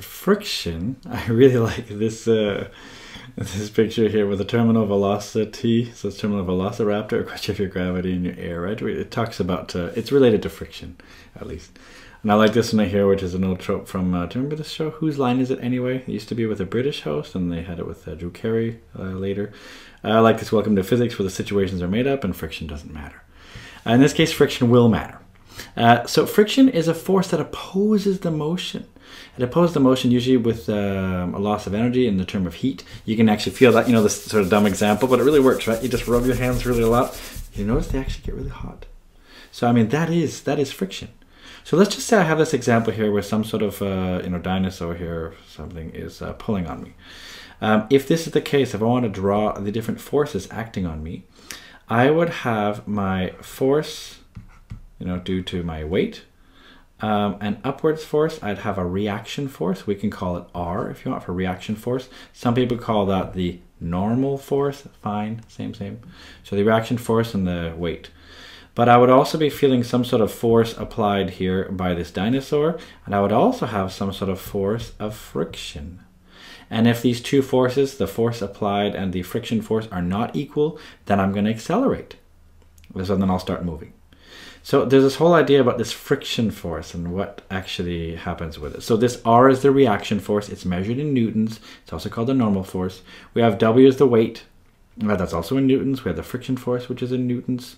Friction, I really like this uh, this picture here with the terminal velocity. So it's terminal velociraptor, a question of your gravity in your air, right? It talks about, uh, it's related to friction, at least. And I like this one here, which is an old trope from, uh, do you remember this show? Whose Line Is It Anyway? It used to be with a British host, and they had it with uh, Drew Carey uh, later. I like this Welcome to Physics, where the situations are made up and friction doesn't matter. In this case, friction will matter. Uh, so friction is a force that opposes the motion. It opposes the motion usually with um, a loss of energy in the term of heat. You can actually feel that, you know, this sort of dumb example, but it really works, right? You just rub your hands really a lot. You notice they actually get really hot. So, I mean, that is, that is friction. So let's just say I have this example here where some sort of, uh, you know, dinosaur here or something is uh, pulling on me. Um, if this is the case, if I want to draw the different forces acting on me, I would have my force, you know, due to my weight, um, an upwards force, I'd have a reaction force. We can call it R if you want for reaction force. Some people call that the normal force. Fine, same, same. So the reaction force and the weight. But I would also be feeling some sort of force applied here by this dinosaur, and I would also have some sort of force of friction. And if these two forces, the force applied and the friction force, are not equal, then I'm going to accelerate. So then I'll start moving. So there's this whole idea about this friction force and what actually happens with it. So this R is the reaction force. It's measured in newtons. It's also called the normal force. We have W as the weight. Uh, that's also in newtons. We have the friction force, which is in newtons.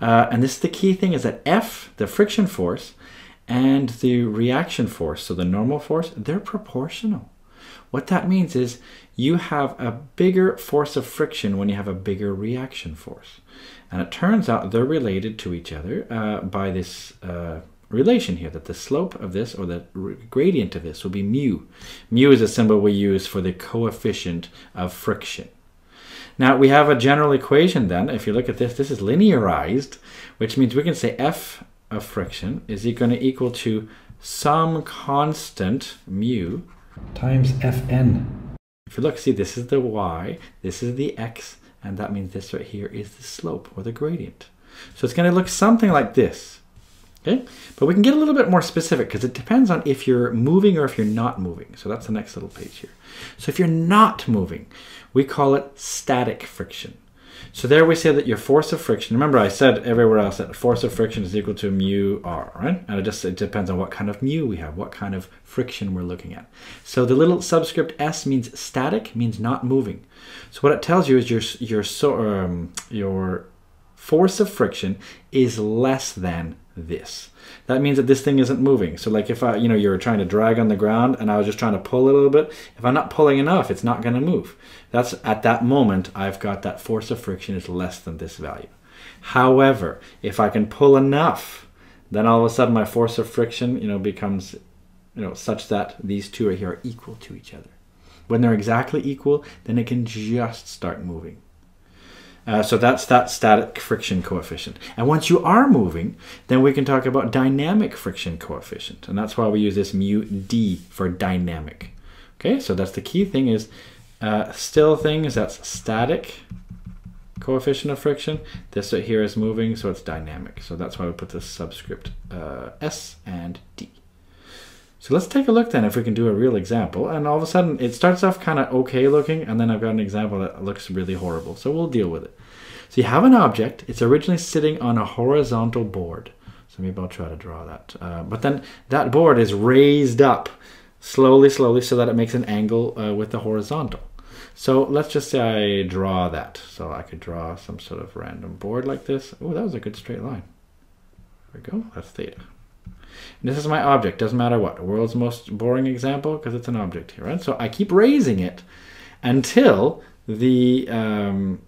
Uh, and this is the key thing is that F, the friction force, and the reaction force, so the normal force, they're proportional. What that means is you have a bigger force of friction when you have a bigger reaction force. And it turns out they're related to each other uh, by this uh, relation here, that the slope of this or the gradient of this will be mu. Mu is a symbol we use for the coefficient of friction. Now we have a general equation then. If you look at this, this is linearized, which means we can say F of friction is going to equal to some constant mu times Fn. If you look, see, this is the y, this is the x, and that means this right here is the slope or the gradient. So it's going to look something like this. Okay, but we can get a little bit more specific because it depends on if you're moving or if you're not moving. So that's the next little page here. So if you're not moving, we call it static friction. So there we say that your force of friction, remember I said everywhere else that force of friction is equal to mu r, right? And it just it depends on what kind of mu we have, what kind of friction we're looking at. So the little subscript s means static, means not moving. So what it tells you is your, your, so, um, your force of friction is less than this. That means that this thing isn't moving. So like if I, you know, you're trying to drag on the ground and I was just trying to pull a little bit, if I'm not pulling enough, it's not going to move. That's at that moment, I've got that force of friction is less than this value. However, if I can pull enough, then all of a sudden my force of friction, you know, becomes, you know, such that these two are here are equal to each other. When they're exactly equal, then it can just start moving. Uh, so that's that static friction coefficient. And once you are moving, then we can talk about dynamic friction coefficient. And that's why we use this mu d for dynamic. Okay, so that's the key thing is uh, still thing is that's static coefficient of friction. This right here is moving, so it's dynamic. So that's why we put this subscript uh, s and d. So let's take a look then if we can do a real example. And all of a sudden it starts off kind of okay looking and then I've got an example that looks really horrible. So we'll deal with it. So you have an object. It's originally sitting on a horizontal board. So maybe I'll try to draw that. Uh, but then that board is raised up slowly, slowly so that it makes an angle uh, with the horizontal. So let's just say I draw that. So I could draw some sort of random board like this. Oh, that was a good straight line. There we go. That's theta. And this is my object, doesn't matter what. World's most boring example because it's an object here, right? So I keep raising it until the um,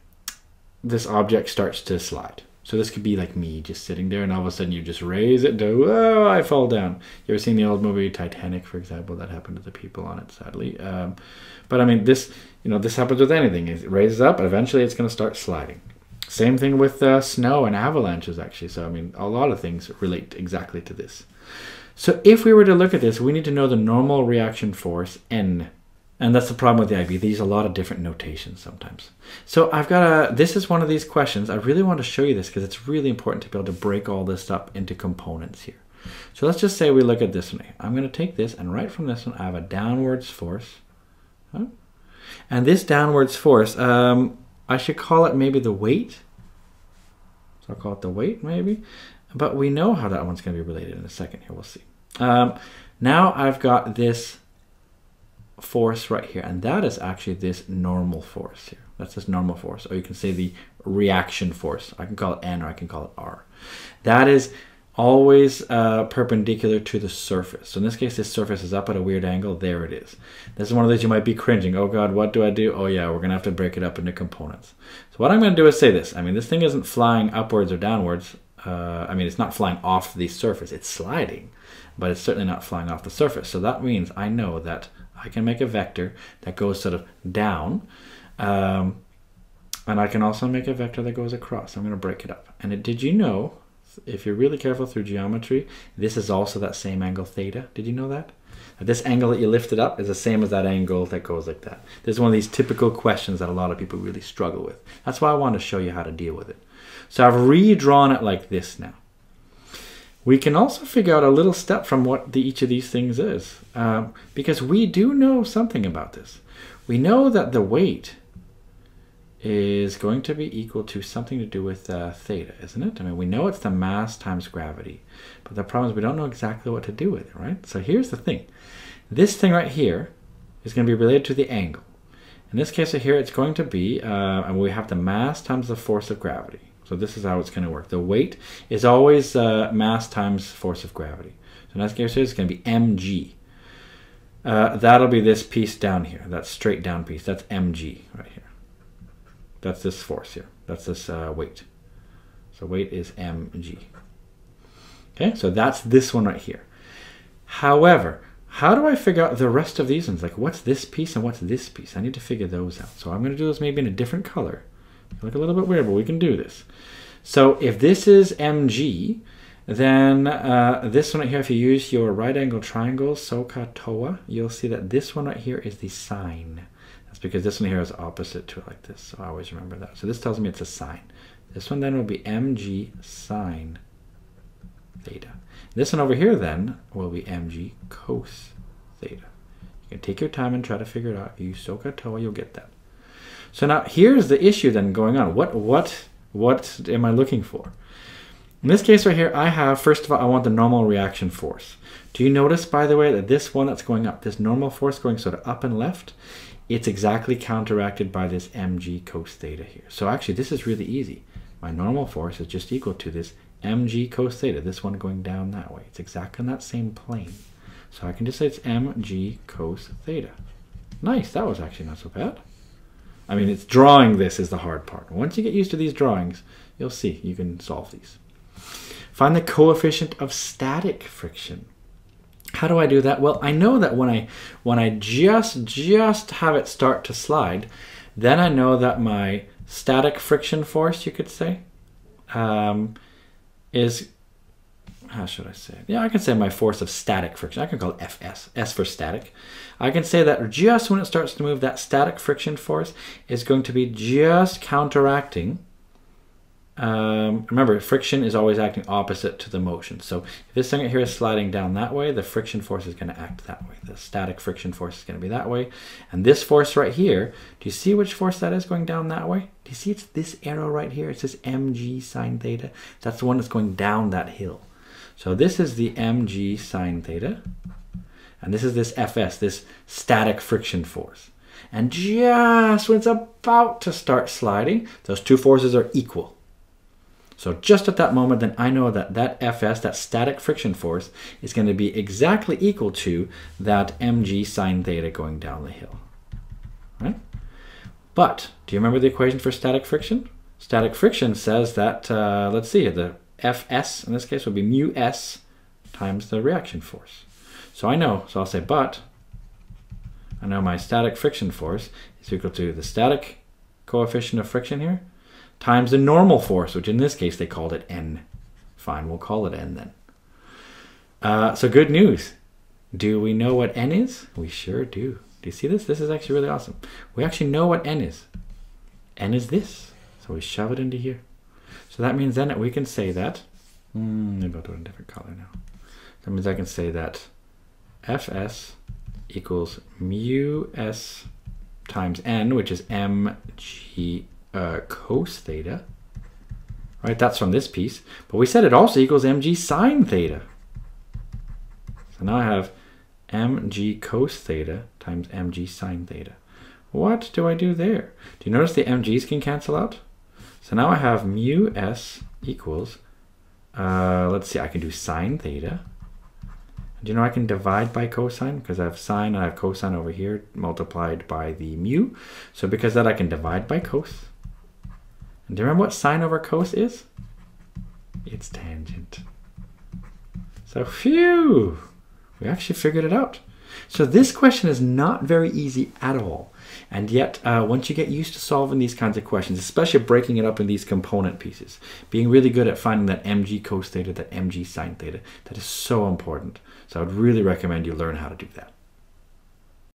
this object starts to slide. So this could be like me just sitting there and all of a sudden you just raise it to, oh, I fall down. You ever seen the old movie Titanic, for example? That happened to the people on it, sadly. Um, but I mean, this, you know, this happens with anything. It raises up, eventually it's going to start sliding. Same thing with uh, snow and avalanches, actually. So, I mean, a lot of things relate exactly to this. So if we were to look at this, we need to know the normal reaction force, N. And that's the problem with the IB. These a lot of different notations sometimes. So I've got a, this is one of these questions. I really want to show you this because it's really important to be able to break all this up into components here. So let's just say we look at this one. I'm going to take this and right from this one, I have a downwards force. And this downwards force, um, I should call it maybe the weight. So I'll call it the weight maybe. But we know how that one's going to be related in a second here. We'll see. Um, now I've got this force right here. And that is actually this normal force here. That's this normal force. Or you can say the reaction force. I can call it N or I can call it R. That is always uh, perpendicular to the surface. So in this case, this surface is up at a weird angle. There it is. This is one of those you might be cringing. Oh God, what do I do? Oh yeah, we're going to have to break it up into components. So what I'm going to do is say this. I mean, this thing isn't flying upwards or downwards. Uh, I mean, it's not flying off the surface. It's sliding, but it's certainly not flying off the surface. So that means I know that I can make a vector that goes sort of down. Um, and I can also make a vector that goes across. I'm going to break it up. And it, did you know if you're really careful through geometry, this is also that same angle theta. Did you know that? This angle that you lifted up is the same as that angle that goes like that. This is one of these typical questions that a lot of people really struggle with. That's why I want to show you how to deal with it. So I've redrawn it like this now. We can also figure out a little step from what the, each of these things is, um, because we do know something about this. We know that the weight is going to be equal to something to do with uh, theta, isn't it? I mean, we know it's the mass times gravity, but the problem is we don't know exactly what to do with it, right? So here's the thing. This thing right here is going to be related to the angle. In this case right here, it's going to be, uh, and we have the mass times the force of gravity. So this is how it's going to work. The weight is always uh, mass times force of gravity. So in case, it's going to be mg. Uh, that'll be this piece down here, that straight down piece. That's mg right here. That's this force here. That's this uh, weight. So weight is mg. Okay, so that's this one right here. However, how do I figure out the rest of these ones? Like what's this piece and what's this piece? I need to figure those out. So I'm going to do those maybe in a different color. Look a little bit weird, but we can do this. So if this is mg, then uh, this one right here, if you use your right angle triangle, SOHCAHTOA, you'll see that this one right here is the sine. That's because this one here is opposite to it like this. So I always remember that. So this tells me it's a sine. This one then will be mg sine theta. This one over here then will be mg cos theta. You can take your time and try to figure it out. If you use SOHCAHTOA, you'll get that. So now here's the issue then going on. What what what am I looking for? In this case right here, I have, first of all, I want the normal reaction force. Do you notice, by the way, that this one that's going up, this normal force going sort of up and left, it's exactly counteracted by this mg cos theta here. So actually, this is really easy. My normal force is just equal to this mg cos theta, this one going down that way. It's exactly in that same plane. So I can just say it's mg cos theta. Nice, that was actually not so bad. I mean, it's drawing this is the hard part. Once you get used to these drawings, you'll see you can solve these. Find the coefficient of static friction. How do I do that? Well, I know that when I when I just just have it start to slide, then I know that my static friction force, you could say, um, is how should I say it? Yeah, I can say my force of static friction. I can call it Fs, S for static. I can say that just when it starts to move, that static friction force is going to be just counteracting um, remember, friction is always acting opposite to the motion. So if this thing right here is sliding down that way, the friction force is going to act that way. The static friction force is going to be that way. And this force right here, do you see which force that is going down that way? Do you see it's this arrow right here? It says mg sine theta. That's the one that's going down that hill. So this is the mg sine theta. And this is this Fs, this static friction force. And just when it's about to start sliding, those two forces are equal. So just at that moment, then I know that that Fs, that static friction force, is going to be exactly equal to that mg sine theta going down the hill. Right? But do you remember the equation for static friction? Static friction says that, uh, let's see, the Fs in this case would be mu s times the reaction force. So I know, so I'll say but, I know my static friction force is equal to the static coefficient of friction here times the normal force, which in this case they called it n. Fine, we'll call it n then. Uh, so good news. Do we know what n is? We sure do. Do you see this? This is actually really awesome. We actually know what n is. n is this. So we shove it into here. So that means then that we can say that, mm, maybe I'll do it in a different color now. That means I can say that fs equals mu s times n, which is mg uh, cos theta. Right, that's from this piece. But we said it also equals mg sine theta. So now I have mg cos theta times mg sine theta. What do I do there? Do you notice the mg's can cancel out? So now I have mu s equals, uh, let's see, I can do sine theta. Do you know I can divide by cosine? Because I have sine and I have cosine over here multiplied by the mu. So because that I can divide by cos. And do you remember what sine over cos is? It's tangent. So phew, we actually figured it out. So this question is not very easy at all. And yet, uh, once you get used to solving these kinds of questions, especially breaking it up in these component pieces, being really good at finding that mg cos theta, that mg sine theta, that is so important. So I would really recommend you learn how to do that.